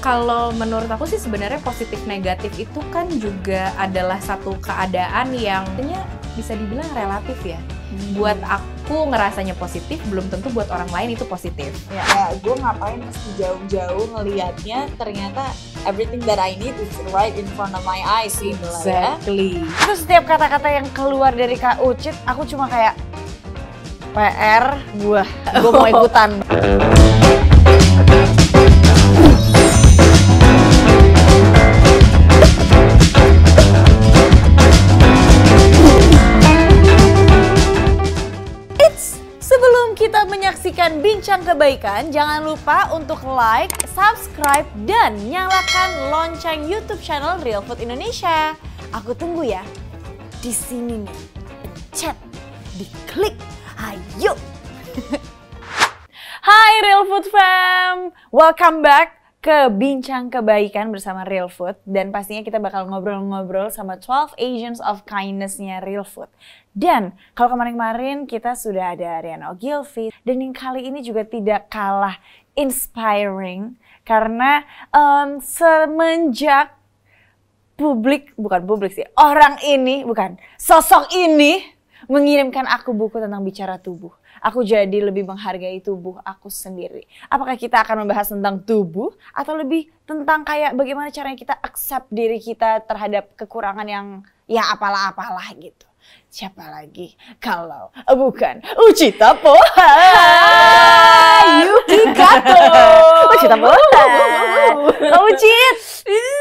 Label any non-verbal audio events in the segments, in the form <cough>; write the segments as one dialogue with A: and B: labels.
A: Kalau menurut aku sih sebenarnya positif negatif itu kan juga adalah satu keadaan yang tentunya bisa dibilang relatif ya. Buat aku ngerasanya positif, belum tentu buat orang lain itu positif.
B: ya, ya gue ngapain mesti jauh-jauh ngelihatnya ternyata everything that I need is right in front of my eyes gitu lah ya
A: Exactly.
C: Terus setiap kata-kata yang keluar dari Kak Ucit, aku cuma kayak PR gua, gua mau <laughs> ikutan. Menyaksikan bincang kebaikan, jangan lupa untuk like, subscribe, dan nyalakan lonceng YouTube channel Real Food Indonesia. Aku tunggu ya. Di sini nih, pencet, diklik, ayo. <laughs> Hai Real Food Fam, welcome back ke Bincang Kebaikan bersama Real Food. Dan pastinya kita bakal ngobrol-ngobrol sama 12 Agents of Kindness-nya Real Food. Dan kalau kemarin-kemarin kita sudah ada Ariana Ogilvy dan yang kali ini juga tidak kalah inspiring. Karena em, semenjak publik bukan publik sih orang ini bukan sosok ini mengirimkan aku buku tentang bicara tubuh aku jadi lebih menghargai tubuh aku sendiri. Apakah kita akan membahas tentang tubuh atau lebih tentang kayak bagaimana caranya kita accept diri kita terhadap kekurangan yang ya apalah apalah gitu siapa lagi kalau bukan Ucita Poha Yuki Kato Ucita Poha Ucit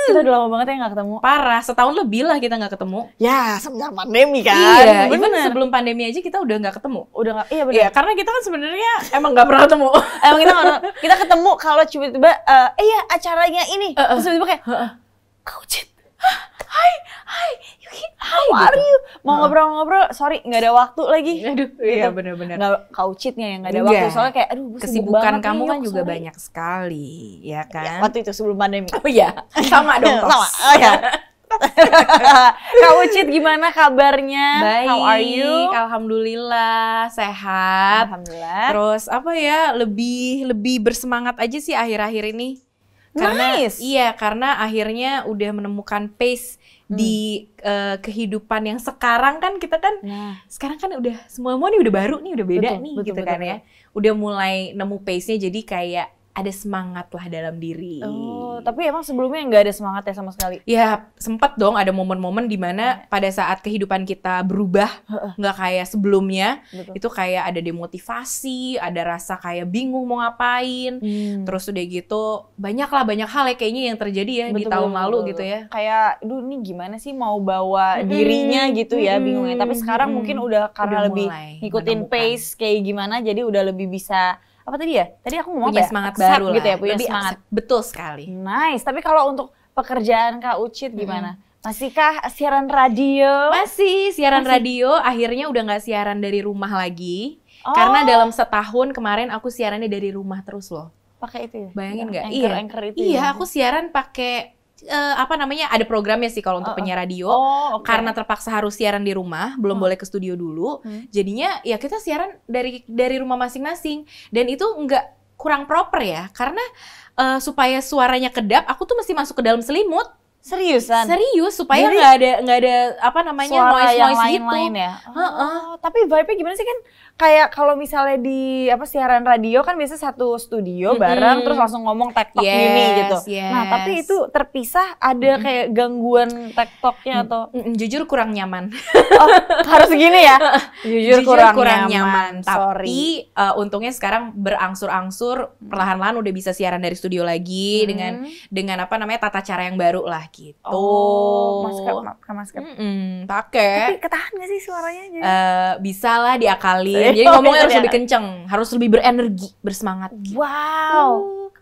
C: kita udah lama banget ya nggak ketemu
A: Parah, setahun lebih lah kita nggak ketemu.
C: Ya, semenjak pandemi kan.
A: iya, sebelum pandemi aja kita udah nggak ketemu.
C: Udah nggak, iya benar.
A: Iya, karena kita kan sebenarnya emang nggak pernah ketemu.
C: Emang kita nggak- kita ketemu kalau tiba-tiba, eh iya acaranya ini. Terus tiba-tiba kayak, Cit. Hai, hai, Yuki, how are
A: gitu.
C: you? Mau ngobrol-ngobrol, sorry nggak ada waktu lagi. <laughs>
A: Aduh, iya
C: Gitu.
A: benar-benar.
C: Nggak, kau cheatnya yang nggak ada waktu. Soalnya kayak, aduh
A: Kesibukan kamu
C: nih,
A: kan juga
C: sorry.
A: banyak sekali, ya kan?
C: Ya, waktu itu sebelum pandemi.
A: Oh iya, sama dong. <laughs> Tos.
C: Sama. Oh <laughs> ya. Kak Ucit gimana kabarnya?
A: Baik,
C: How are you?
A: Alhamdulillah sehat.
C: Alhamdulillah.
A: Terus apa ya lebih lebih bersemangat aja sih akhir-akhir ini. Karena
C: Nice.
A: iya karena akhirnya udah menemukan pace di eh, kehidupan yang sekarang kan kita kan
C: Nah,
A: sekarang kan udah semua semua nih udah baru nih udah beda
C: Betul,
A: nih
C: betul,
A: gitu
C: betul,
A: kan ya. Udah mulai nemu pace-nya jadi kayak ada semangat lah dalam diri.
C: Oh, tapi emang sebelumnya nggak ada semangat ya sama sekali.
A: Ya sempat dong ada momen-momen di mana pada saat kehidupan kita berubah nggak kayak sebelumnya
C: Betul.
A: itu kayak ada demotivasi, ada rasa kayak bingung mau ngapain.
C: Hmm.
A: Terus udah gitu banyak lah banyak hal ya kayaknya yang terjadi ya di
C: Betul,
A: tahun
C: betul,
A: lalu
C: betul,
A: gitu ya.
C: Kayak, duh ini gimana sih mau bawa
A: Mm-mm,
C: dirinya gitu ya
A: mm-mm,
C: bingungnya. Tapi sekarang
A: mm-mm.
C: mungkin udah karena
A: Udah
C: lebih ngikutin
A: menemukan.
C: pace kayak gimana, jadi udah lebih bisa apa tadi ya? Tadi aku ngomong
A: Punya
C: apa ya?
A: semangat
C: Accept
A: baru
C: gitu
A: lah.
C: ya, punya
A: Lebih
C: semangat.
A: accept. Betul sekali.
C: Nice. Tapi kalau untuk pekerjaan Kak Ucit gimana? Masihkah siaran radio?
A: Masih siaran
C: Masih.
A: radio akhirnya udah nggak siaran dari rumah lagi.
C: Oh,
A: Karena dalam setahun kemarin aku siarannya dari rumah terus loh.
C: pakai itu ya.
A: Bayangin nggak? Iya.
C: Anchor itu.
A: Iya,
C: ya?
A: aku siaran pakai eh, apa namanya? Ada programnya sih kalau untuk
C: Oh, oh.
A: penyiar radio.
C: Oh, oke.
A: Karena terpaksa harus siaran di rumah, belum
C: Hmm.
A: boleh ke studio dulu.
C: Hmm.
A: Jadinya ya kita siaran dari dari rumah masing-masing dan itu nggak kurang proper ya karena eh, supaya suaranya kedap, aku tuh mesti masuk ke dalam selimut.
C: seriusan.
A: Serius supaya nggak ada nggak ada apa namanya
C: suara
A: noise
C: yang
A: noise gitu.
C: lain-lain ya. Oh, tapi vibe-nya gimana sih kan? Kayak kalau misalnya di apa siaran radio kan biasa satu studio
A: Mm-mm.
C: bareng terus langsung ngomong tektok
A: Yes,
C: gini gitu.
A: yes.
C: Nah, tapi itu terpisah ada kayak gangguan tektoknya atau
A: Mm-mm, jujur kurang nyaman.
C: oh, harus gini ya? <laughs> Jujur, kurang, nyaman.
A: Tapi
C: Sorry.
A: eh, untungnya sekarang berangsur-angsur perlahan-lahan udah bisa siaran dari studio lagi
C: Hmm.
A: dengan dengan apa namanya tata cara yang baru lah gitu.
C: oh, masker masker. masker.
A: Mm-mm,
C: Tapi
A: pakai.
C: ketahan gak sih suaranya? Jadi?
A: Eh, bisa lah diakalin.
C: Oh,
A: Jadi ngomongnya
C: bisa
A: harus lebih kenceng, harus lebih berenergi, bersemangat.
C: wow.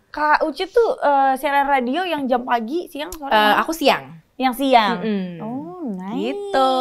C: Kak Uci tuh eh, siaran radio yang jam pagi, siang, sore? Malam?
A: aku siang.
C: yang siang.
A: Mm-mm.
C: Oh, nice.
A: Gitu.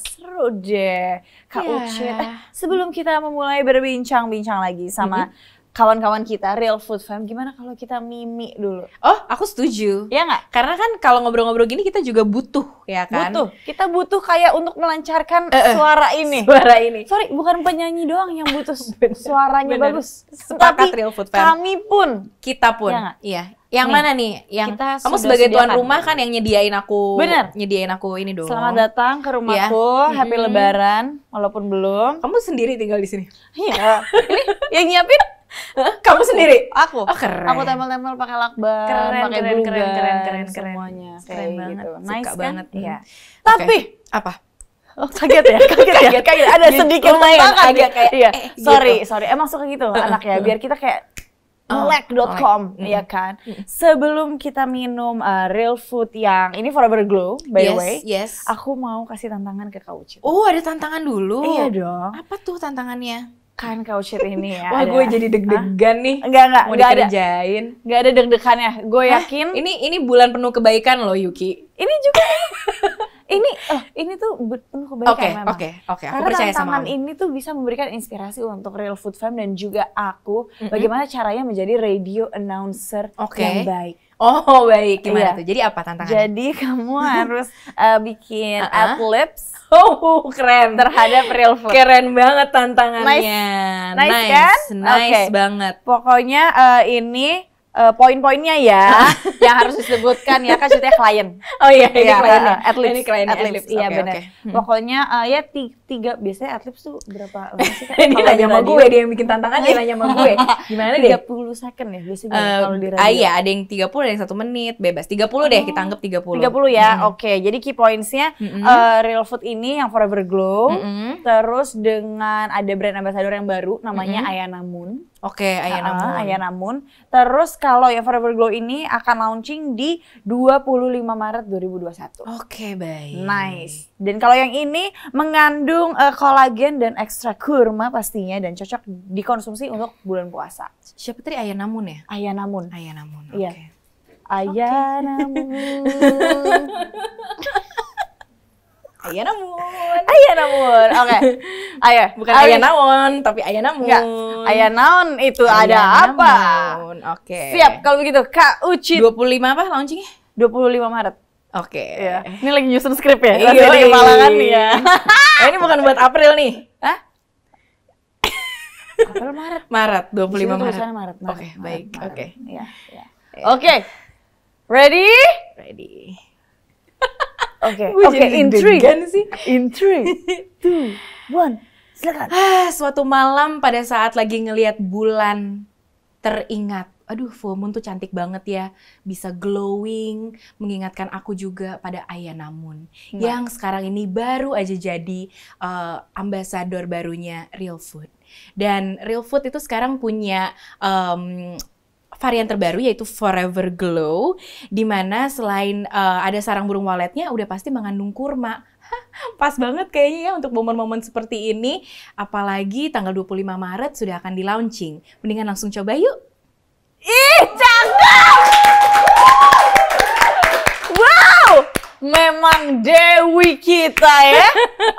C: Seru deh. Kak
A: Ya.
C: Ucit. Eh, sebelum kita memulai berbincang-bincang lagi sama kawan-kawan kita, Real Food Fam, gimana kalau kita mimi dulu?
A: Oh, aku setuju.
C: Ya nggak?
A: Karena kan kalau ngobrol-ngobrol gini kita juga butuh, ya kan?
C: Butuh. Kita butuh kayak untuk melancarkan
A: Eh, eh.
C: suara ini.
A: Suara ini.
C: Sorry, bukan penyanyi doang yang butuh <laughs> suaranya
A: bener.
C: bagus.
A: Sepakat
C: Tapi
A: Real Food Fam.
C: kami pun
A: Kita pun.
C: Iya nggak?
A: Iya. Yang
C: Nih,
A: mana nih? Yang
C: kita
A: kamu sebagai tuan rumah kan yang nyediain aku.
C: Bener.
A: Nyediain aku ini dong.
C: Selamat datang ke rumahku. Happy
A: Mm-mm.
C: Lebaran, walaupun belum.
A: Kamu sendiri tinggal di sini.
C: Iya. Ini yang nyiapin <laughs>
A: Kamu sendiri.
C: aku.
A: Oh, keren.
C: Aku tempel-tempel pakai lakban,
A: Keren,
C: pakai
A: keren, keren, keren, keren, keren.
C: semuanya.
A: Keren
C: Kayak
A: banget.
C: gitu.
A: Suka
C: Nice kan?
A: banget.
C: Iya.
A: Hmm.
C: Tapi
A: Apa?
C: Oh, kaget ya, <laughs> kaget ya.
A: Kaget.
C: Kaget. Ada sedikit
A: lumayan, agak
C: nih.
A: kayak,
C: iya.
A: eh, gitu.
C: sorry, sorry. Emang suka gitu anak ya, biar kita kayak
A: Oh,
C: melek.com
A: melek.
C: ya kan. Sebelum kita minum uh, real food yang ini Forever Glow by the
A: yes,
C: way,
A: yes.
C: aku mau kasih tantangan ke Kak Ucit.
A: Oh, ada tantangan dulu.
C: Iya dong.
A: Apa tuh tantangannya?
C: Kan Ucit ini ya.
A: Wah,
C: ada-
A: gue jadi deg-degan nih.
C: Enggak, enggak,
A: Mau
C: enggak ada.
A: dikerjain.
C: Enggak ada deg-degannya. Gue yakin
A: Ini ini bulan penuh kebaikan loh, Yuki.
C: ini juga <laughs> ini eh, ini tuh penuh kebaikan
A: Oke,
C: memang.
A: oke, oke. Aku
C: Karena
A: percaya sama kamu.
C: ini tuh bisa memberikan inspirasi untuk Real Food Fam dan juga aku bagaimana caranya menjadi radio announcer
A: Oke.
C: yang baik.
A: Oh, baik. Gimana
C: Iya.
A: tuh? Jadi apa tantangannya?
C: Jadi kamu <laughs> harus uh, bikin
A: Uh-uh.
C: adlibs
A: Oh, keren.
C: terhadap Real Food.
A: Keren banget tantangannya.
C: Nice kan?
A: Nice
C: Oke.
A: banget.
C: Pokoknya uh, ini uh, poin-poinnya ya <laughs> yang harus disebutkan ya kan ceritanya klien.
A: Oh iya, ini
C: Iya,
A: kliennya.
C: uh, adlibs.
A: Ini kliennya
C: Adlibs,
A: adlibs.
C: Iya
A: Oke,
C: benar.
A: oke. Hmm.
C: Pokoknya uh, ya ti- tiga biasanya adlibs tuh berapa lama sih?
A: Dia <laughs>
C: Kalau
A: nanya sama
C: radio?
A: gue, dia yang bikin tantangan, dia nanya sama gue. <laughs> Gimana deh?
C: 30 second ya biasanya
A: Eh,
C: kalau di radio.
A: ah iya, ada yang 30, ada yang 1 menit, bebas. 30 deh, kita anggap 30.
C: 30 ya, oke. Jadi key points-nya
A: Mm-mm.
C: eh, Real Food ini yang Forever Glow,
A: Mm-mm.
C: terus dengan ada brand ambassador yang baru namanya Ayana Moon.
A: Oke, Ayana
C: Ah,
A: Moon.
C: Ayana Moon. Terus kalau yang Forever Glow ini akan launching di 25 Maret 2021.
A: Oke, baik.
C: Nice. Dan kalau yang ini mengandung eh, kolagen dan ekstra kurma pastinya dan cocok dikonsumsi untuk bulan puasa.
A: Siapa tadi Ayana Moon ya?
C: Ayana Moon.
A: Ayana Moon.
C: Iya.
A: Oke.
C: Ayana Moon. <laughs>
A: Ayana Moon.
C: Ayana Moon. Oke. <laughs> Ayo.
A: Bukan
C: Ayo.
A: Ayana Moon, tapi Ayana Moon.
C: Enggak. Ayana Moon itu ada
A: Ayana
C: apa?
A: Oke.
C: Siap kalau begitu Kak Uci
A: 25 apa launchingnya?
C: 25 Maret.
A: Oke.
C: Iya. Ini lagi nyusun skrip ya.
A: Iya,
C: di kepala kan nih ya.
A: Eh, <laughs> ini bukan buat April nih.
C: Hah? <laughs> April Maret.
A: Maret, 25
C: Di sini
A: Maret.
C: Maret. Maret,
A: Oke,
C: Maret,
A: baik. Oke.
C: Iya, iya. Oke. Ready?
A: Ready.
C: Oke.
A: Gue
C: Oke,
A: jadi
C: in three.
A: deg-degan sih.
C: In three, <laughs> two, one. Silakan.
A: Ah, suatu malam pada saat lagi ngelihat bulan teringat. Aduh, full moon tuh cantik banget ya. Bisa glowing, mengingatkan aku juga pada Ayana Moon. Yang sekarang ini baru aja jadi eh, ambasador barunya Real Food. Dan Real Food itu sekarang punya em, varian terbaru yaitu Forever Glow di mana selain eh, ada sarang burung waletnya udah pasti mengandung kurma. Hah, <laughs> Pas banget kayaknya ya untuk momen-momen seperti ini apalagi tanggal 25 Maret sudah akan di launching. Mendingan langsung coba yuk.
C: Ih, cakep! Wow! Memang Dewi kita ya.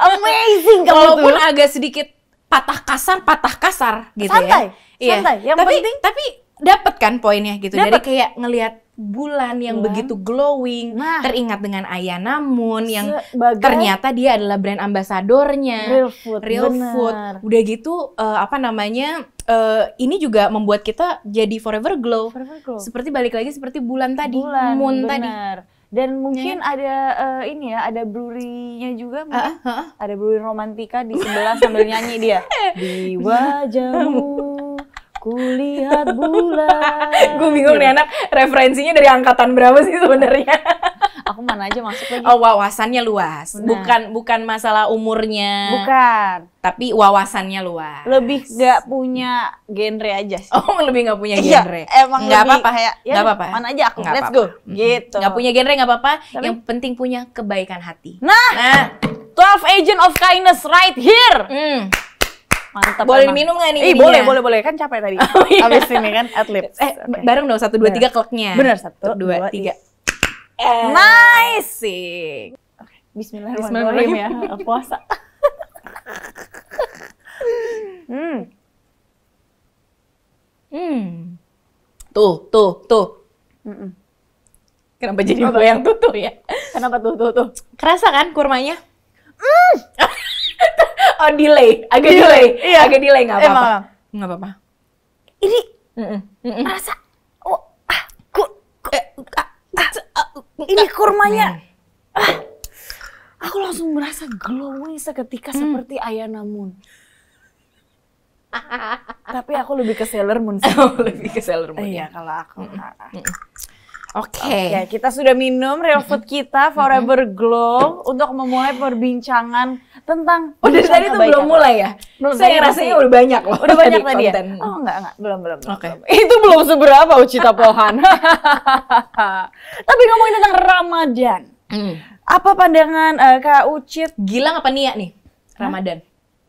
C: Amazing kamu
A: Walaupun
C: tuh.
A: agak sedikit patah kasar, patah kasar gitu
C: Santai,
A: ya.
C: santai. Yang
A: tapi,
C: penting-
A: tapi dapat kan poinnya gitu.
C: Dapet.
A: Dari kayak ngelihat bulan yang
C: Bulan.
A: begitu glowing,
C: Nah.
A: teringat dengan Ayana Moon yang
C: Sebagai
A: ternyata dia adalah brand ambasadornya.
C: real food.
A: Real
C: bener.
A: food. Udah gitu eh, apa namanya? eh, ini juga membuat kita jadi forever glow.
C: Forever Glow.
A: Seperti balik lagi seperti bulan tadi,
C: Bulan,
A: moon tadi.
C: bener. Dan mungkin ada eh, ini ya, ada brewery-nya juga mungkin.
A: Ah, ah, ah.
C: Ada brewery romantika di sebelah sambil nyanyi dia. <laughs> Di wajahmu kulihat bulan.
A: Gue bingung nih anak referensinya dari angkatan berapa sih sebenarnya?
C: Aku mana aja masuk lagi.
A: Oh wawasannya luas,
C: Benar.
A: bukan bukan masalah umurnya,
C: Bukan.
A: tapi wawasannya luas.
C: Lebih nggak punya genre aja sih.
A: Oh lebih nggak punya
C: Iya,
A: genre.
C: emang
A: nggak apa-apa,
C: ya
A: nggak apa-apa.
C: mana aja aku,
A: Nggak
C: let's
A: apa-apa.
C: go.
A: Mm-mm.
C: Gitu.
A: Nggak punya genre nggak apa-apa.
C: Tapi-
A: Yang penting punya kebaikan hati.
C: Nah,
A: Nah,
C: 12 agent of kindness right here.
A: hmm.
C: Mantap.
A: boleh
C: emang.
A: diminum nggak nih?
C: Ih,
A: ininya?
C: boleh, boleh, boleh. Kan capek tadi. <laughs>
A: Oh, iya.
C: Abis ini kan atlet.
A: Eh, bareng dong satu dua tiga kleknya.
C: Bener, satu,
A: dua,
C: dua,
A: tiga.
C: Nice.
A: Sih.
C: Bismillahirrahmanirrahim ya, <laughs> puasa. hmm.
A: Hmm. Tuh, tuh, tuh.
C: Mm-mm.
A: Kenapa jadi gue yang tuh tuh ya?
C: Kenapa tuh tuh tuh?
A: Kerasa kan kurmanya? <laughs> <laughs> oh delay, agak delay,
C: Delay, iya.
A: agak delay nggak apa-apa, nggak apa-apa.
C: Ini
A: Mm-mm, mm-mm.
C: rasa oh aku ini kurmanya ah, aku langsung merasa glowing seketika seperti Ayana Moon. Tapi aku lebih ke Sailor Moon sih. <laughs>
A: lebih ke Sailor Moon
C: Iya,
A: ya.
C: kalau aku. ah, ah.
A: Oke.
C: Oke, kita sudah minum real food kita Forever Glow untuk memulai perbincangan tentang
A: Oh dari tadi tuh belum mulai ya?
C: Belum,
A: Saya rasanya
C: masih-
A: udah banyak loh.
C: Udah banyak tadi ya? Oh enggak, enggak. Belum, belum. belum,
A: Oke.
C: belum. Itu belum seberapa Ucita Pohan. <laughs> Tapi ngomongin tentang Ramadan.
A: Hmm.
C: Apa pandangan eh, Kak Ucit?
A: Gilang apa Nia nih? Ramadan.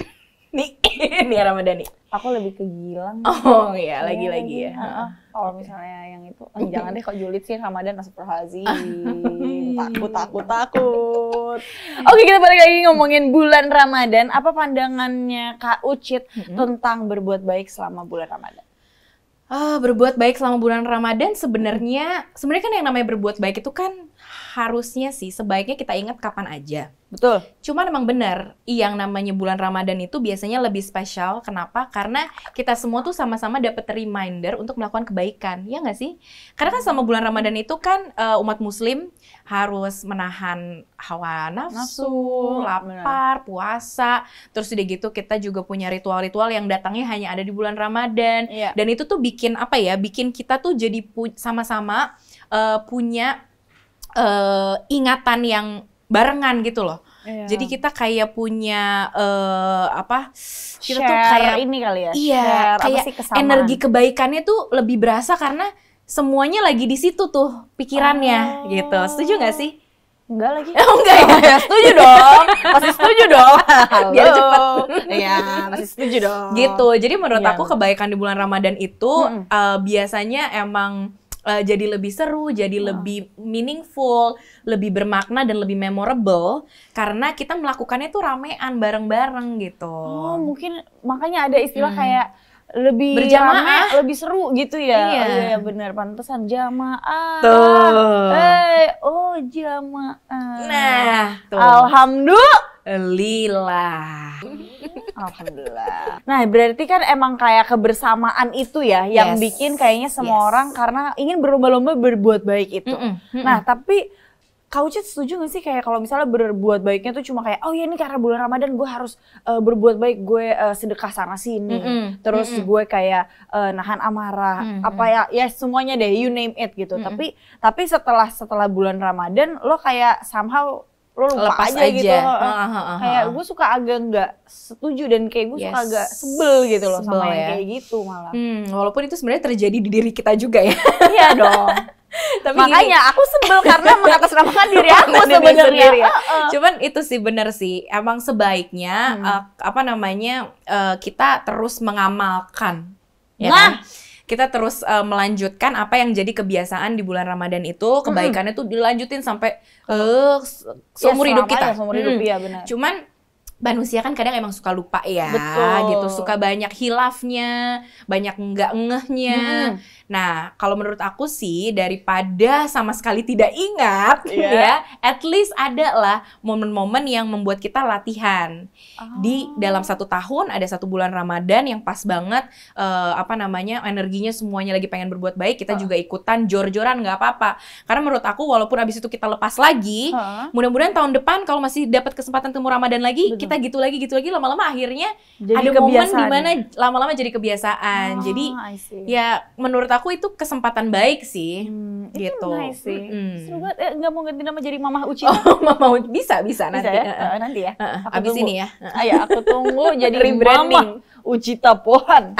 A: <laughs> nih, Nia Ramadan nih.
C: Aku lebih ke Gilang.
A: Oh iya, lagi-lagi ya.
C: Heeh. Kalau misalnya yang itu, oh, jangan deh kok julid sih Ramadan Astagfirullahaladzim. <laughs> takut, takut, takut. <laughs> Oke, kita balik lagi ngomongin bulan Ramadan. Apa pandangannya Kak Ucit tentang berbuat baik selama bulan Ramadan?
A: Ah, berbuat baik selama bulan Ramadan sebenarnya sebenarnya kan yang namanya berbuat baik itu kan harusnya sih sebaiknya kita ingat kapan aja.
C: Betul.
A: Cuman emang benar, yang namanya bulan Ramadan itu biasanya lebih spesial. Kenapa? Karena kita semua tuh sama-sama dapat reminder untuk melakukan kebaikan, ya nggak sih? Karena kan selama bulan Ramadan itu kan eh, umat Muslim harus menahan hawa nafsu,
C: Nafsu,
A: lapar, puasa. Terus udah gitu kita juga punya ritual-ritual yang datangnya hanya ada di bulan Ramadan.
C: Iya.
A: Dan itu tuh bikin apa ya? Bikin kita tuh jadi pu- sama-sama eh, punya eh, ingatan yang barengan gitu loh.
C: Iya.
A: Jadi kita kayak punya eh apa? Kita
C: Share
A: tuh kayak
C: ini kali ya.
A: iya,
C: share apa
A: kayak
C: sih kesamaan.
A: energi kebaikannya tuh lebih berasa karena semuanya lagi di situ tuh pikirannya
C: Oh.
A: gitu. Setuju nggak sih?
C: Enggak lagi.
A: Oh <laughs> enggak ya? <laughs>
C: setuju dong. Masih setuju dong.
A: Biar cepet.
C: Iya, masih setuju dong.
A: Gitu. Jadi menurut
C: Iya.
A: aku kebaikan di bulan Ramadan itu
C: Mm-mm.
A: eh, biasanya emang eh, jadi lebih seru, jadi
C: Oh.
A: lebih meaningful, lebih bermakna dan lebih memorable karena kita melakukannya tuh ramean bareng-bareng gitu.
C: Oh, mungkin makanya ada istilah
A: Hmm.
C: kayak lebih
A: Berjamaah.
C: rame, lebih seru gitu ya.
A: Iya.
C: Oh, iya benar pantesan jamaah.
A: Tuh.
C: Eh, oh jamaah.
A: Nah, tuh.
C: Alhamdulillah.
A: Lillah.
C: Alhamdulillah. Nah, berarti kan emang kayak kebersamaan itu ya yang
A: Yes.
C: bikin kayaknya semua
A: Yes.
C: orang karena ingin berlomba-lomba berbuat baik itu.
A: Mm-mm, mm-mm.
C: Nah, tapi Kak Ucit setuju gak sih kayak kalau misalnya berbuat baiknya tuh cuma kayak oh ya ini karena bulan Ramadan gue harus uh, berbuat baik gue uh, sedekah sana sini
A: Mm-mm,
C: terus
A: mm-mm.
C: gue kayak uh, nahan amarah
A: Mm-mm.
C: apa ya ya semuanya deh you name it gitu
A: Mm-mm.
C: tapi tapi setelah setelah bulan Ramadan lo kayak somehow lo lupa
A: Lepas
C: aja, gitu
A: aja.
C: Heeh.
A: Heeh, heeh,
C: kayak
A: heeh.
C: gue suka agak nggak setuju dan kayak gue suka
A: Yes.
C: agak sebel gitu loh
A: Sebel
C: sama yang
A: ya.
C: kayak gitu malah
A: Hmm, walaupun itu sebenarnya terjadi di diri kita juga ya.
C: iya dong <laughs>
A: Tapi
C: makanya aku sebel karena mengatasnamakan diri aku sebenarnya
A: ya.
C: Heeh.
A: Cuman itu sih bener sih. Emang sebaiknya
C: Hmm.
A: eh, apa namanya eh, kita terus mengamalkan, ya
C: Nah.
A: kan? Kita terus eh, melanjutkan apa yang jadi kebiasaan di bulan Ramadan itu, kebaikannya tuh dilanjutin sampai se- seumur
C: Ya,
A: hidup kita.
C: seumur hidup
A: Mm.
C: iya benar
A: Cuman manusia kan kadang emang suka lupa ya,
C: Betul.
A: gitu. Suka banyak hilafnya, banyak enggak ngehnya.
C: Mm-mm.
A: Nah, kalau menurut aku sih daripada sama sekali tidak ingat,
C: Iya. <laughs>
A: ya, at least ada lah momen-momen yang membuat kita latihan. Di
C: Oh.
A: dalam satu tahun ada satu bulan Ramadan yang pas banget eh, apa namanya energinya semuanya lagi pengen berbuat baik, kita
C: Ah.
A: juga ikutan jor-joran nggak apa-apa. Karena menurut aku walaupun abis itu kita lepas lagi,
C: Heeh.
A: mudah-mudahan tahun depan kalau masih dapat kesempatan ketemu Ramadan lagi,
C: Betul.
A: Kita gitu lagi gitu lagi lama-lama akhirnya
C: Jadi
A: ada momen
C: di
A: mana
C: ya?
A: lama-lama jadi kebiasaan.
C: Oh,
A: Jadi ya menurut aku itu kesempatan baik sih.
C: Hmm, itu
A: gitu.
C: nice sih.
A: Mm-mm.
C: Seru banget. Eh, nggak mau ganti nama jadi Mamah Uci?
A: Oh, <laughs> mau bisa bisa
C: Bisa
A: nanti.
C: ya? Eh, nanti ya.
A: Heeh,
C: Aku
A: Abis
C: tunggu.
A: ini ya.
C: Ayo aku tunggu <laughs> jadi
A: Rebranding.
C: Mamah Uci Tapohan.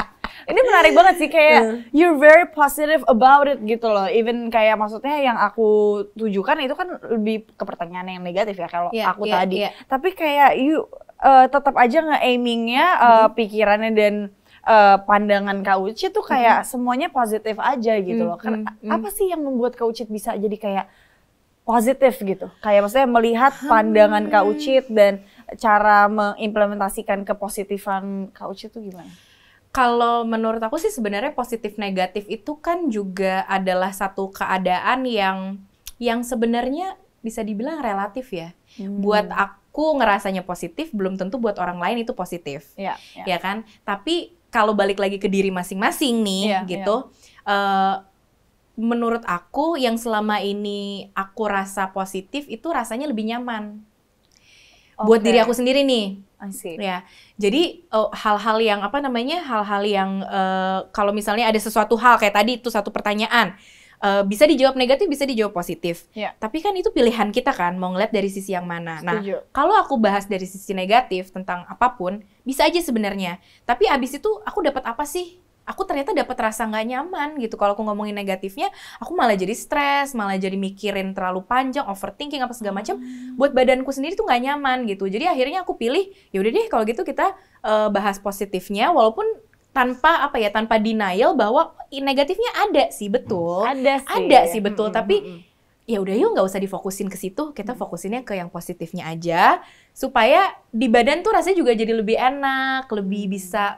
C: Ini menarik banget sih kayak
A: Hmm.
C: you're very positive about it gitu loh. Even kayak maksudnya yang aku tujukan itu kan lebih ke pertanyaan yang negatif ya kalau
A: Iya,
C: aku
A: iya,
C: tadi.
A: iya.
C: Tapi kayak you uh, tetap aja nge-aimingnya uh, pikirannya dan uh, pandangan Kak Uci tuh kayak semuanya positif aja gitu loh. Karena
A: Mhm, mhm.
C: apa sih yang membuat Kak Uci bisa jadi kayak positif gitu? Kayak maksudnya melihat pandangan Kak Uci dan cara mengimplementasikan kepositifan Kak Uci tuh gimana?
A: Kalau menurut aku sih sebenarnya positif negatif itu kan juga adalah satu keadaan yang yang sebenarnya bisa dibilang relatif ya.
C: Hmm.
A: Buat aku ngerasanya positif belum tentu buat orang lain itu positif.
C: ya, ya.
A: ya kan? Tapi kalau balik lagi ke diri masing-masing nih,
C: Iya,
A: gitu, eh, menurut aku yang selama ini aku rasa positif itu rasanya lebih nyaman buat
C: Oke.
A: diri aku sendiri nih
C: I see.
A: ya jadi eh, hal-hal yang apa namanya hal-hal yang eh, kalau misalnya ada sesuatu hal kayak tadi itu satu pertanyaan eh, bisa dijawab negatif bisa dijawab positif
C: Iya.
A: tapi kan itu pilihan kita kan mau ngeliat dari sisi yang mana nah
C: Setuju.
A: kalau aku bahas dari sisi negatif tentang apa pun bisa aja sebenarnya tapi abis itu aku dapat apa sih aku ternyata dapat rasa nggak nyaman gitu. Kalau aku ngomongin negatifnya aku malah jadi stres malah jadi mikirin terlalu panjang overthinking apa segala macam buat badanku sendiri tuh nggak nyaman gitu. Jadi akhirnya aku pilih ya udah deh kalau gitu kita eh, bahas positifnya walaupun tanpa apa ya tanpa denial bahwa negatifnya ada sih betul.
C: Ada sih.
A: Ada sih, betul.
C: Mm-mm,
A: Tapi-
C: mm-mm.
A: ya udah yuk nggak usah difokusin ke situ. Kita fokusinnya ke yang positifnya aja. Supaya di badan tuh rasanya juga jadi lebih enak lebih bisa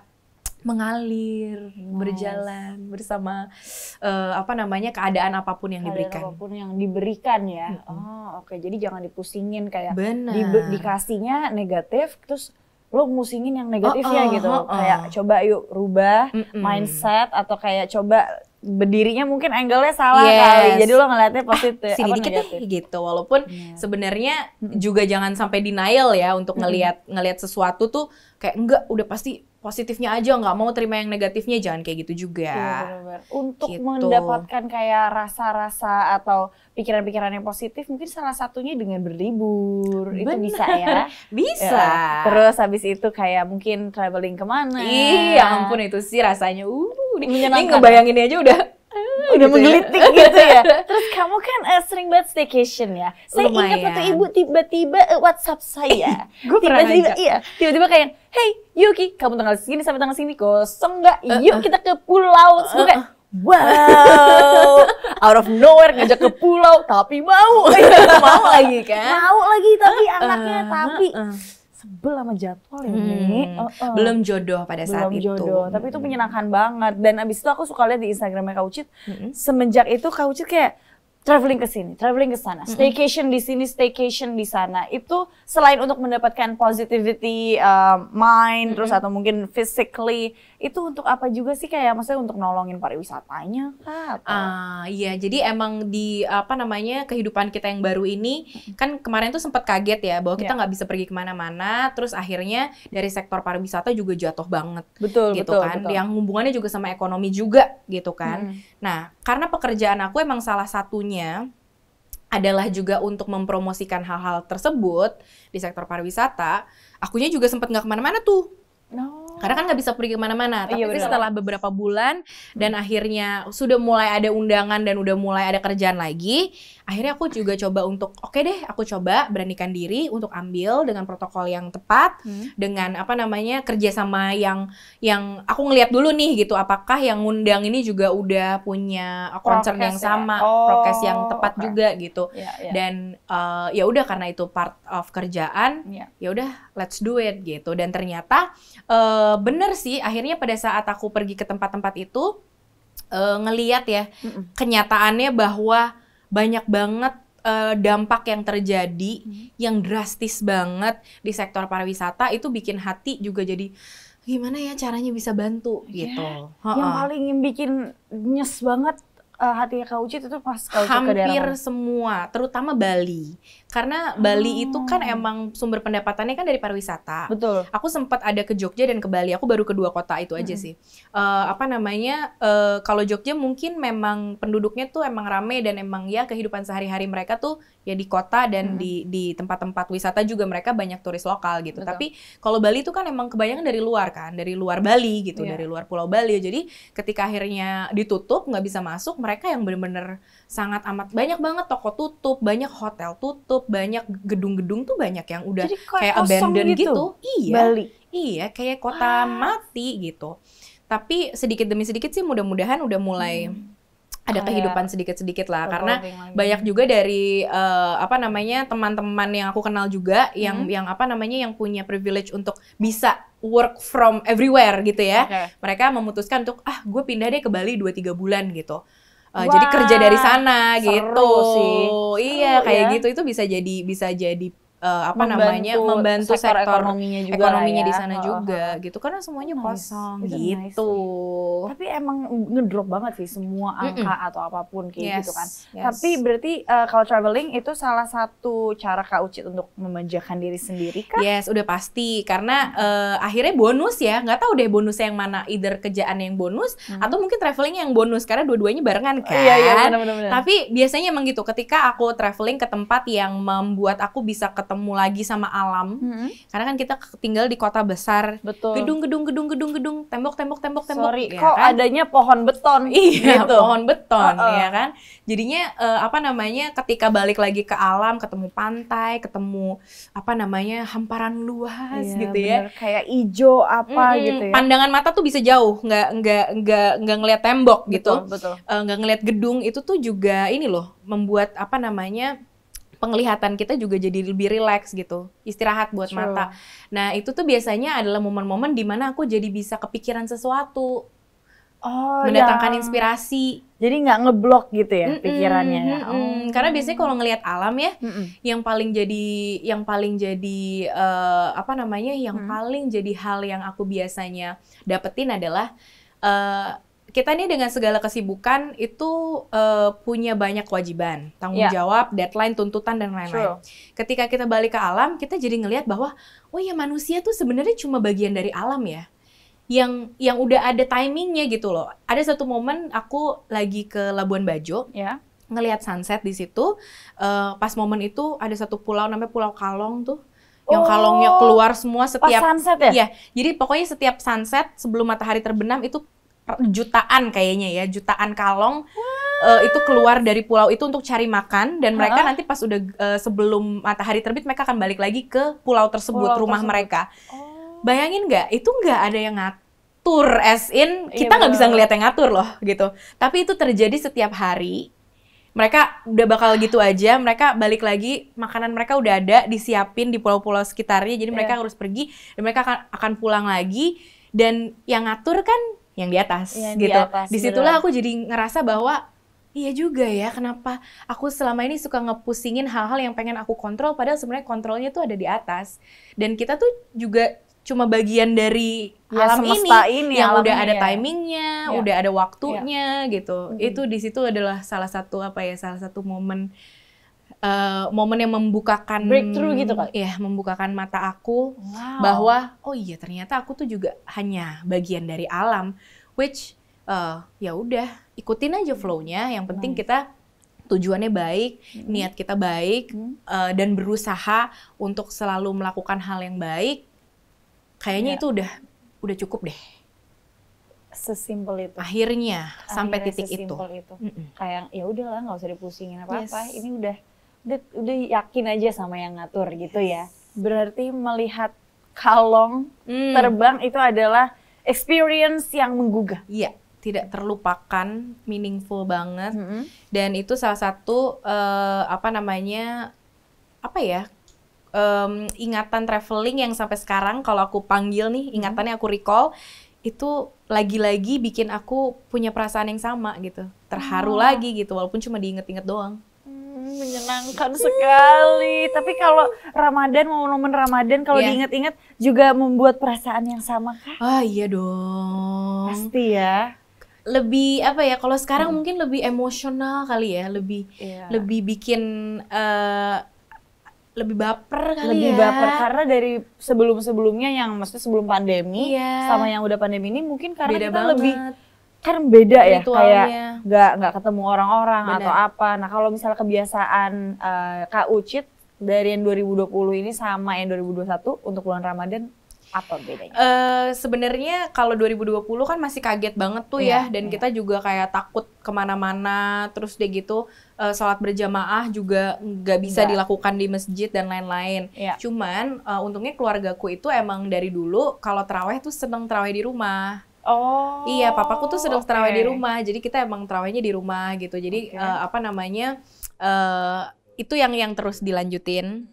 A: mengalir berjalan bersama eh, apa namanya keadaan apa pun yang
C: Keadaan
A: diberikan
C: apa pun yang diberikan ya.
A: Mm-mm.
C: Oh, oke. Jadi jangan dipusingin kayak
A: benar
C: di, dikasihnya negatif terus lo musingin yang negatifnya
A: Oh, oh,
C: gitu.
A: oh, oh.
C: Kayak coba yuk rubah
A: Mm-mm.
C: mindset atau kayak coba berdirinya mungkin angle-nya salah
A: Yes.
C: kali. Jadi lo ngeliatnya positif
A: sini
C: apa
A: dikit
C: negatif.
A: deh gitu walaupun
C: Iya.
A: sebenarnya juga jangan sampai denial ya untuk ngelihat ngelihat sesuatu tuh kayak enggak udah pasti positifnya aja nggak mau terima yang negatifnya jangan kayak gitu juga
C: Iya. Untuk
A: Gitu.
C: mendapatkan kayak rasa-rasa atau pikiran-pikiran yang positif, mungkin salah satunya dengan berlibur. Itu
A: Benar.
C: bisa ya. <laughs>
A: bisa
C: Ya. Terus habis itu kayak mungkin traveling ke mana.
A: Iya ampun itu sih rasanya uh ini, ngebayangin aja udah <laughs>
C: Udah
A: gitu ya.
C: menggelitik gitu ya. <laughs> Terus kamu kan eh, sering banget staycation ya. Saya ingat
A: Lumayan.
C: waktu ibu tiba-tiba eh, WhatsApp saya. <laughs>
A: Gue
C: tiba-tiba iya, tiba-tiba kayak, "Hey, Yuki, kamu tanggal segini sampai tanggal segini kosong nggak?
A: Eh,
C: Yuk kita ke pulau." Gue kayak, Wow, out of nowhere ngajak ke pulau, tapi mau,
A: mau lagi kan
C: mau lagi tapi anaknya tapi. Sebel sama jadwal ini.
A: Hmm,
C: Oh, oh.
A: belum jodoh pada saat
C: belum
A: itu
C: jodoh, tapi itu menyenangkan banget. Dan abis itu aku suka lihat di Instagramnya Kak Ucit,
A: Mm-mm.
C: semenjak itu Kak Ucit kayak traveling ke sini, traveling ke sana, staycation di sini, staycation di sana. Itu selain untuk mendapatkan positivity uh, mind, terus atau mungkin physically, itu untuk apa juga sih kayak maksudnya untuk nolongin pariwisatanya kah?
A: Ah iya, jadi emang di apa namanya kehidupan kita yang baru ini kan kemarin tuh sempat kaget ya bahwa kita
C: Iya.
A: nggak bisa pergi ke mana-mana, terus akhirnya dari sektor pariwisata juga jatuh banget
C: betul,
A: gitu
C: betul,
A: kan,
C: betul.
A: yang hubungannya juga sama ekonomi juga gitu kan.
C: Mm.
A: Nah karena pekerjaan aku emang salah satunya adalah juga untuk mempromosikan hal-hal tersebut di sektor pariwisata, akunya juga sempat nggak ke mana-mana tuh.
C: No.
A: Karena kan nggak bisa pergi ke mana-mana. Tapi
C: Iya,
A: setelah beberapa bulan dan akhirnya sudah mulai ada undangan dan udah mulai ada kerjaan lagi, akhirnya aku juga coba untuk oke deh, aku coba beranikan diri untuk ambil dengan protokol yang tepat,
C: Hmm.
A: dengan apa namanya kerjasama yang yang aku ngeliat dulu nih gitu, apakah yang ngundang ini juga udah punya concern
C: Prokes
A: yang
C: ya?
A: sama,
C: Oh,
A: prokes yang tepat
C: oke.
A: juga gitu.
C: Ya, ya.
A: Dan eh, ya udah karena itu part of kerjaan,
C: Ya.
A: ya udah let's do it gitu dan ternyata eh, bener sih akhirnya pada saat aku pergi ke tempat-tempat itu eh, ngeliat ya
C: Mm-mm.
A: kenyataannya bahwa banyak banget eh, dampak yang terjadi
C: Hmm.
A: yang drastis banget di sektor pariwisata itu bikin hati juga jadi gimana ya caranya bisa bantu
C: Iya.
A: gitu
C: Yang paling bikin nyes banget uh, hatinya Kak Ucit itu pas Kak Ucit ke
A: hampir
C: mana?
A: semua, terutama Bali. Karena Bali itu kan emang sumber pendapatannya kan dari pariwisata.
C: Betul.
A: Aku sempat ada ke Jogja dan ke Bali. Aku baru kedua kota itu aja
C: Mm-mm.
A: sih. Eh, apa namanya? eh, kalau Jogja mungkin memang penduduknya tuh emang rame dan emang ya kehidupan sehari-hari mereka tuh ya di kota dan
C: Mm-mm.
A: di di tempat-tempat wisata juga mereka banyak turis lokal gitu.
C: Betul.
A: Tapi kalau Bali itu kan emang kebanyakan dari luar kan, dari luar Bali gitu,
C: Iya.
A: dari luar Pulau Bali. Jadi ketika akhirnya ditutup nggak bisa masuk, mereka yang bener-bener sangat amat banyak banget toko tutup, banyak hotel tutup, banyak gedung-gedung tuh banyak yang udah
C: Jadi
A: kayak
C: kosong
A: abandon gitu. Iya.
C: Bali.
A: Iya, kayak kota mati gitu. Tapi sedikit demi sedikit sih mudah-mudahan udah mulai
C: Hmm.
A: Ada
C: Kayak
A: kehidupan sedikit-sedikit lah karena banyak juga dari eh, apa namanya teman-teman yang aku kenal juga yang
C: Hmm.
A: yang apa namanya yang punya privilege untuk bisa work from everywhere gitu ya.
C: Oke.
A: Mereka memutuskan untuk ah gue pindah deh ke Bali 2-3 bulan gitu. Eh,
C: Wah,
A: jadi kerja dari sana
C: seru
A: gitu.
C: sih.
A: Iya,
C: Seru
A: kayak
C: ya.
A: gitu itu bisa jadi bisa jadi eh, apa namanya membantu sektor,
C: ekonominya juga
A: ekonominya
C: lah
A: di
C: ya.
A: sana
C: Heeh,
A: juga gitu karena semuanya
C: Nice.
A: kosong
C: nice
A: gitu.
C: Tapi emang ngedrop banget sih semua angka atau apa pun kayak gitu kan.
A: yes.
C: Tapi berarti eh, kalau traveling itu salah satu cara Kak Ucit untuk memanjakan diri sendiri kah?
A: Yes, udah pasti karena eh, akhirnya bonus ya. Nggak tahu deh bonusnya yang mana, either kerjaan yang bonus
C: Hmm.
A: atau mungkin traveling yang bonus karena dua-duanya barengan kan.
C: Iya iya benar-benar.
A: Tapi biasanya emang gitu, ketika aku traveling ke tempat yang membuat aku bisa ketemu lagi sama alam,
C: Hmm,
A: karena kan kita tinggal di kota besar,
C: betul.
A: gedung, gedung, gedung, gedung, gedung, tembok, tembok, tembok, tembok,
C: Sorry,
A: ya
C: kok
A: kan?
C: adanya pohon beton <laughs>
A: Iya,
C: gitu.
A: pohon beton,
C: Uh-uh.
A: ya kan. Jadinya eh, apa namanya, ketika balik lagi ke alam, ketemu pantai, ketemu apa namanya hamparan luas,
C: Iya,
A: gitu ya.
C: bener. Kayak ijo apa
A: Mm-mm.
C: gitu ya.
A: Pandangan mata tuh bisa jauh, nggak nggak nggak nggak ngelihat tembok gitu,
C: Betul, betul.
A: Eh, nggak ngelihat gedung itu tuh juga ini loh, membuat apa namanya penglihatan kita juga jadi lebih rileks gitu, istirahat buat
C: True.
A: mata. Nah itu tuh biasanya adalah momen-momen di mana aku jadi bisa kepikiran sesuatu,
C: Oh,
A: mendatangkan
C: yang-
A: inspirasi.
C: Jadi nggak ngeblok gitu ya
A: Mm-mm,
C: pikirannya.
A: mm-mm.
C: Oh.
A: Karena biasanya kalau ngelihat alam ya,
C: Mm-mm.
A: yang paling jadi yang paling jadi eh, apa namanya yang
C: Hmm.
A: paling jadi hal yang aku biasanya dapetin adalah eh, kita nih dengan segala kesibukan itu eh, punya banyak kewajiban tanggung
C: Ya.
A: jawab deadline tuntutan dan lain-lain ketika kita balik ke alam kita jadi ngelihat bahwa oh ya manusia tuh sebenarnya cuma bagian dari alam ya yang yang udah ada timingnya gitu loh ada satu momen aku lagi ke Labuan Bajo
C: Ya.
A: ngelihat sunset di situ. Eh, pas momen itu ada satu pulau namanya Pulau Kalong tuh, yang
C: Oh,
A: kalongnya keluar semua
C: Pas
A: setiap.
C: sunset ya?
A: Iya, jadi pokoknya setiap sunset sebelum matahari terbenam itu jutaan kayaknya ya, jutaan kalong eh, itu keluar dari pulau itu untuk cari makan dan mereka nanti pas udah eh, sebelum matahari terbit mereka akan balik lagi ke pulau tersebut,
C: Pulau
A: rumah
C: tersebut.
A: mereka.
C: Oh.
A: Bayangin nggak? Itu nggak ada yang ngatur, as in
C: Iya,
A: kita nggak bisa
C: bener.
A: ngeliat yang ngatur loh gitu. Tapi itu terjadi setiap hari. Mereka udah bakal gitu aja. Mereka balik lagi, makanan mereka udah ada, disiapin di pulau-pulau sekitarnya. Jadi mereka
C: Iya.
A: harus pergi dan mereka akan, akan pulang lagi. Dan yang ngatur kan yang di atas
C: Yang di
A: gitu.
C: atas,
A: Di situlah
C: bener.
A: aku jadi ngerasa bahwa Iya juga ya, kenapa aku selama ini suka ngepusingin hal-hal yang pengen aku kontrol, padahal sebenarnya kontrolnya tuh ada di atas. Dan kita tuh juga cuma bagian dari
C: Ya,
A: alam ini,
C: semesta ini,
A: yang
C: alam
A: udah
C: ini
A: ada
C: ya.
A: timingnya,
C: Ya.
A: udah ada waktunya gitu.
C: Mhm.
A: Itu di situ adalah salah satu apa ya, salah satu momen eh, momen yang membukakan
C: Breakthrough gitu, Kak?
A: Iya, membukakan mata aku
C: Wow.
A: bahwa oh iya ternyata aku tuh juga hanya bagian dari alam which eh, ya udah ikutin aja flow-nya yang penting
C: Nice.
A: kita tujuannya baik
C: Hmm.
A: niat kita baik
C: Hmm.
A: eh, dan berusaha untuk selalu melakukan hal yang baik kayaknya
C: Ya.
A: itu udah udah cukup deh
C: sesimpel itu.
A: akhirnya sampai
C: Akhirnya
A: titik itu
C: itu.
A: Mm-mm.
C: Kayak ya udahlah nggak usah dipusingin apa-apa.
A: Yes.
C: Ini udah, udah udah yakin aja sama yang ngatur gitu ya. Berarti melihat kalong
A: Hmm.
C: terbang itu adalah experience yang menggugah.
A: Iya, tidak terlupakan, meaningful banget.
C: Mm-mm.
A: dan itu salah satu eh, apa namanya apa ya em, ingatan traveling yang sampai sekarang kalau aku panggil nih ingatannya aku recall itu lagi-lagi bikin aku punya perasaan yang sama gitu terharu
C: Oh.
A: lagi gitu walaupun cuma diinget-inget doang
C: Hmm, menyenangkan sekali. Tapi kalau Ramadan momen-momen Ramadan kalau
A: Iya.
C: diingat-ingat juga membuat perasaan yang sama kah?
A: ah iya dong
C: Pasti ya.
A: lebih apa ya kalau sekarang mungkin lebih emosional kali ya lebih
C: Iya.
A: lebih bikin eh, lebih baper kali
C: lebih
A: ya
C: baper karena dari sebelum-sebelumnya yang maksudnya sebelum pandemi
A: Iya.
C: sama yang udah pandemi ini mungkin karena
A: beda
C: kita
A: banget
C: lebih kan beda ya
A: Ritualnya.
C: kayak nggak nggak ketemu orang-orang atau apa. Nah kalau misalnya kebiasaan eh, Kak Ucit dari yang 2020 ini sama yang 2021 untuk bulan Ramadan apa bedanya?
A: Eh sebenarnya kalau 2020 kan masih kaget banget tuh
C: Iya,
A: ya dan
C: iya.
A: kita juga kayak takut ke mana-mana terus deh gitu eh, sholat berjamaah juga nggak bisa
C: Nggak.
A: dilakukan di masjid dan lain-lain.
C: Iya.
A: Cuman eh, untungnya keluargaku itu emang dari dulu kalau teraweh tuh seneng teraweh di rumah.
C: Oh.
A: Iya, papaku tuh sedang
C: oke.
A: terawih di rumah. Jadi kita emang terawihnya di rumah gitu. Jadi
C: Oke.
A: eh, apa namanya? eh itu yang yang terus dilanjutin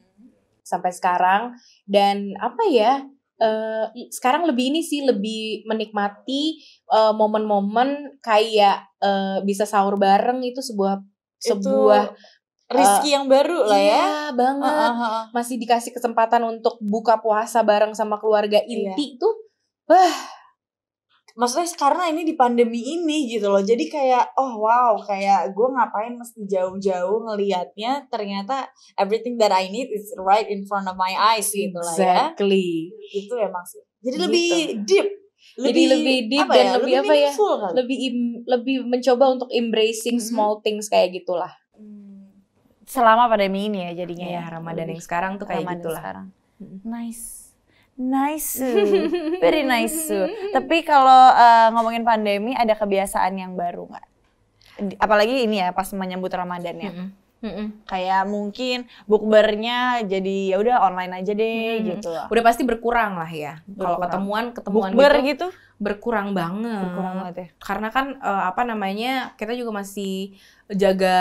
A: sampai sekarang dan apa ya? eh sekarang lebih ini sih lebih menikmati eh, momen-momen kayak eh, bisa sahur bareng itu sebuah
C: Itu
A: sebuah
B: rizki yang baru lah ya.
A: Iya banget.
B: Heeh, heeh.
A: Masih dikasih kesempatan untuk buka puasa bareng sama keluarga
B: Iya.
A: inti tuh. Wah,
B: Maksudnya karena ini di pandemi ini gitu loh. Jadi kayak oh wow kayak gue ngapain mesti jauh-jauh ngelihatnya ternyata everything that I need is right in front of my eyes gitu lah ya.
A: exactly.
B: Itu emang sih. Jadi
A: Gitu.
B: lebih deep.
A: Jadi lebih deep
B: apa
A: dan
B: ya,
A: lebih apa ya?
B: kali.
A: Lebih im- lebih mencoba untuk embracing
B: Mhm.
A: small things kayak gitulah.
C: Selama pandemi ini ya jadinya
A: Ya,
C: ya.
A: Ramadan yang sekarang tuh kayak
C: Ramadan
A: gitulah.
C: sekarang. Nice. Nice. <laughs> Very nice. Tapi kalau eh, ngomongin pandemi ada kebiasaan yang baru nggak? Apalagi ini ya pas menyambut Ramadan ya.
A: Mm-mm. Mm-mm.
C: Kayak mungkin bukbernya jadi ya udah online aja deh
A: Hmm.
C: gitu.
A: Udah pasti berkurang lah ya. Kalau ketemuan ketemuan
C: Bukber
A: gitu,
C: gitu?
A: berkurang banget.
C: Berkurang banget ya.
A: Karena kan eh, apa namanya kita juga masih jaga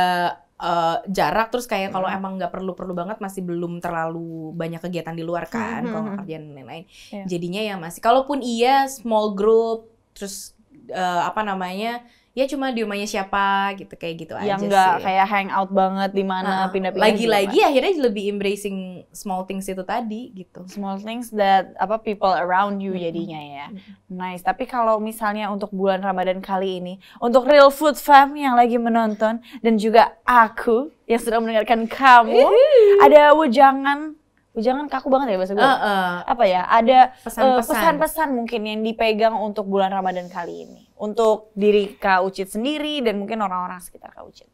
A: eh, jarak terus kayak kalau
C: Hmm.
A: emang nggak perlu-perlu banget masih belum terlalu banyak kegiatan di luar kan
C: Hmm,
A: kalau
C: hmm,
A: nggak
C: hmm.
A: kerjaan dan lain-lain.
C: Iya.
A: Jadinya ya masih kalaupun iya small group terus eh, apa namanya ya cuma di rumahnya siapa gitu kayak gitu aja
C: Yang nggak
A: sih.
C: kayak hangout banget di mana
A: Nah,
C: pindah-pindah.
A: lagi-lagi
C: juga
A: akhirnya lebih embracing small things itu tadi gitu.
C: small things that apa people around you jadinya ya. Nice. Tapi kalau misalnya untuk bulan Ramadan kali ini, untuk real food fam yang lagi menonton dan juga aku yang sedang mendengarkan kamu, ada wejangan, wejangan kaku banget ya bahasa gue.
A: Heeh.
C: Apa ya? Ada eh,
A: pesan-pesan.
C: pesan-pesan mungkin yang dipegang untuk bulan Ramadan kali ini. Untuk diri Kak Ucit sendiri dan mungkin orang-orang sekitar Kak Ucit.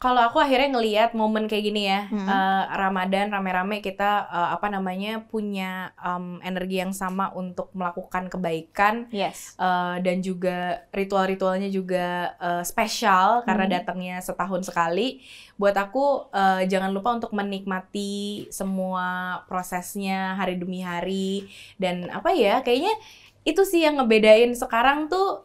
A: Kalau aku akhirnya ngelihat momen kayak gini ya,
C: Hmm.
A: eh, Ramadan rame-rame kita eh, apa namanya punya em, energi yang sama untuk melakukan kebaikan
C: Yes.
A: eh, dan juga ritual-ritualnya juga eh, spesial karena
C: Hmm.
A: datangnya setahun sekali. Buat aku eh, jangan lupa untuk menikmati semua prosesnya hari demi hari dan apa ya kayaknya itu sih yang ngebedain sekarang tuh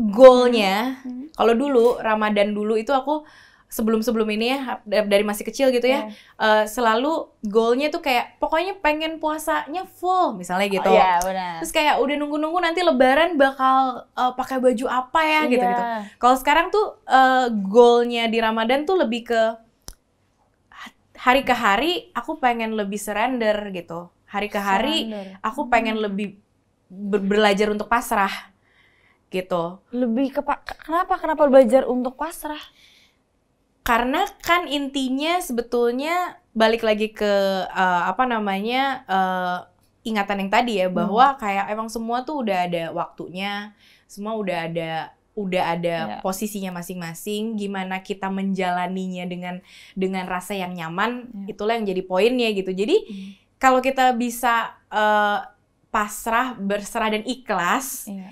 A: goalnya
C: Hmm.
A: kalau dulu Ramadan dulu itu aku sebelum-sebelum ini ya da- dari masih kecil gitu ya eh, selalu goalnya tuh kayak pokoknya pengen puasanya full misalnya gitu.
C: Oh, iya, benar.
A: Terus kayak udah nunggu-nunggu nanti Lebaran bakal eh, pakai baju apa ya gitu gitu.
C: Iya.
A: Kalau sekarang tuh eh, goalnya di Ramadan tuh lebih ke ha- hari ke hari aku pengen lebih surrender gitu. Hari ke hari
C: Surrender.
A: aku pengen lebih ber- belajar untuk pasrah gitu.
C: lebih ke kenapa kenapa belajar untuk pasrah?
A: Karena kan intinya sebetulnya balik lagi ke eh, apa namanya eh, ingatan yang tadi ya bahwa kayak emang semua tuh udah ada waktunya, semua udah ada udah ada
C: Iya.
A: posisinya masing-masing. Gimana kita menjalaninya dengan dengan rasa yang nyaman,
C: Iya.
A: itulah yang jadi poinnya gitu. Jadi
C: Hmm.
A: kalau kita bisa eh, pasrah, berserah dan ikhlas,
C: Iya.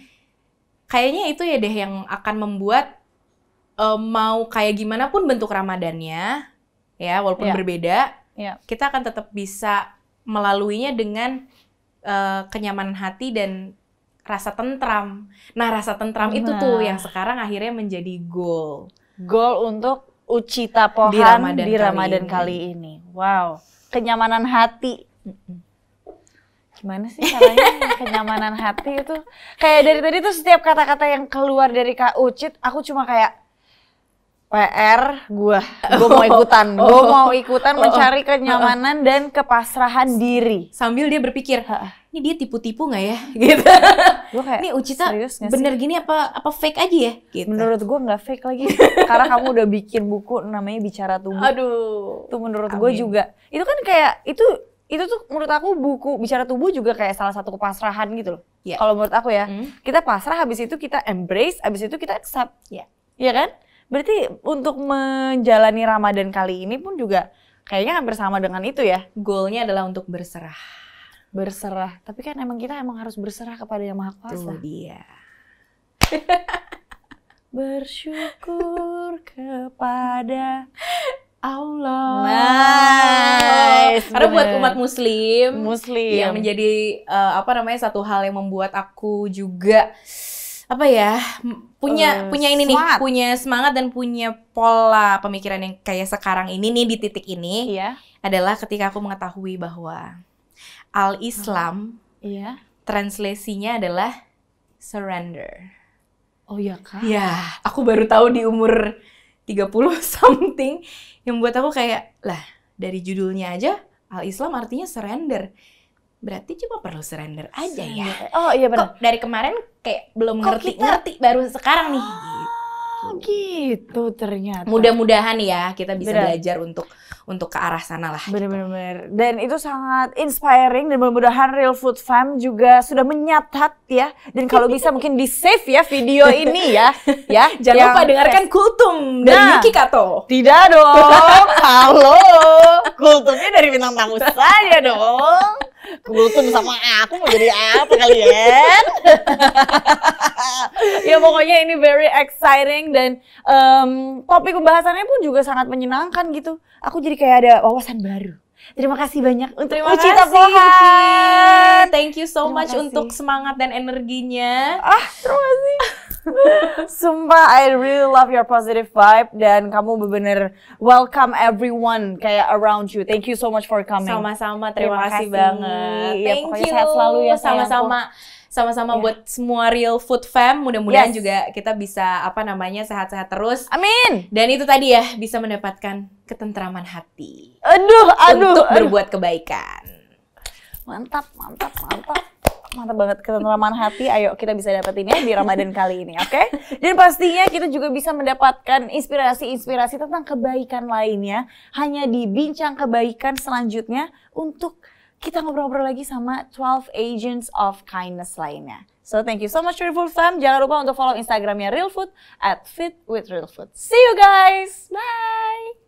A: kayaknya itu ya deh yang akan membuat eh, mau kayak gimana pun bentuk Ramadannya, ya walaupun
C: Iya.
A: berbeda,
C: Iya.
A: kita akan tetap bisa melaluinya dengan eh, kenyamanan hati dan rasa tentram. Nah, rasa tentram itu tuh
C: Nah.
A: yang sekarang akhirnya menjadi goal.
C: Goal untuk Ucita Pohan
A: Di Ramadan
C: di
A: kali
C: Ramadan
A: ini.
C: kali ini. Wow, kenyamanan hati. Gimana sih caranya kenyamanan hati itu? Kayak dari tadi tuh setiap kata-kata yang keluar dari Kak Ucit, aku cuma kayak PR gua, gua mau <laughs> ikutan, gua
A: Oh.
C: mau ikutan
A: Oh.
C: mencari <laughs> kenyamanan dan kepasrahan diri.
A: Sambil dia berpikir, ini dia tipu-tipu nggak ya? <laughs> Gitu.
C: Gua kayak
A: Ini Ucita
C: serius nggak sih?
A: bener gini apa apa fake aja ya? Gitu.
C: Menurut gua nggak fake lagi, karena kamu udah bikin buku namanya Bicara Tubuh.
A: Aduh.
C: itu menurut gue
A: Amin.
C: juga itu kan kayak itu itu tuh menurut aku buku bicara tubuh juga kayak salah satu kepasrahan gitu loh
A: Iya.
C: kalau menurut aku ya
A: Hmm.
C: kita pasrah habis itu kita embrace habis itu kita accept
A: Iya.
C: Iya kan berarti untuk menjalani ramadan kali ini pun juga kayaknya hampir sama dengan itu ya
A: Goalnya adalah untuk berserah.
C: berserah tapi kan emang kita emang harus berserah kepada yang maha kuasa
A: Tuh dia. <laughs>
C: bersyukur kepada
A: Allah.
C: Nice,
A: Karena buat
C: bener.
A: umat muslim,
C: muslim
A: yang menjadi eh, apa namanya satu hal yang membuat aku juga apa ya punya
C: Eh,
A: punya ini
C: semangat.
A: nih punya semangat dan punya pola pemikiran yang kayak sekarang ini nih di titik ini
C: iya
A: adalah ketika aku mengetahui bahwa al Islam
C: iya
A: translasinya adalah surrender.
C: oh iya kak
A: Ya, aku baru tahu di umur 30 <laughs> something yang buat aku kayak lah dari judulnya aja al Islam artinya surrender. Berarti cuma perlu surrender aja ya.
C: Oh iya benar.
A: kok dari kemarin kayak belum
C: Kok
A: ngerti
C: kita-
A: ngerti baru sekarang nih.
C: Oh gitu ternyata.
A: mudah-mudahan ya kita bisa
C: Benar.
A: belajar untuk untuk ke arah sana lah
C: Bener-bener. Dan itu sangat inspiring dan mudah-mudahan Real Food Fam juga sudah menyatat ya. Dan kalau bisa mungkin di save ya video ini ya. <laughs> ya
A: jangan
C: yang-
A: lupa dengarkan kultum dari
C: Nah.
A: Yuki Kato
C: Tidak dong. <laughs> Halo. Kultumnya dari bintang tamu saja dong. Kultum sama aku mau jadi apa kalian? <laughs> ya pokoknya ini very exciting dan em, topik pembahasannya pun juga sangat menyenangkan gitu. Aku jadi kayak ada wawasan baru. Terima kasih banyak untuk
A: Terima
C: Ucita
A: kasih
C: Pohan.
A: Thank you so
C: Terima
A: much
C: kasih.
A: untuk semangat dan energinya.
C: Ah, terima kasih. Sumpah, I really love your positive vibe dan kamu bener-bener welcome everyone kayak around you. Thank you so much for coming.
A: Sama-sama,
C: Terima
A: terima, kasih banget.
C: Ya,
A: Thank you.
C: sehat selalu ya.
A: Sama-sama. Sama-sama
C: Ya.
A: buat semua real food fam. Mudah-mudahan
C: Yes.
A: juga kita bisa apa namanya sehat-sehat terus.
C: Amin.
A: Dan itu tadi ya bisa mendapatkan ketentraman hati
C: Aduh, aduh,
A: untuk
C: aduh.
A: berbuat kebaikan.
C: Mantap, mantap, mantap. Mantap banget ketentraman hati. Ayo kita bisa dapetin ya di Ramadan kali ini, oke? Dan pastinya kita juga bisa mendapatkan inspirasi-inspirasi tentang kebaikan lainnya hanya di bincang kebaikan selanjutnya untuk kita ngobrol-ngobrol lagi sama 12 Agents of Kindness lainnya. So thank you so much Real Food Fam. Jangan lupa untuk follow Instagramnya Real Food at Fit with Real Food. See you guys. Bye.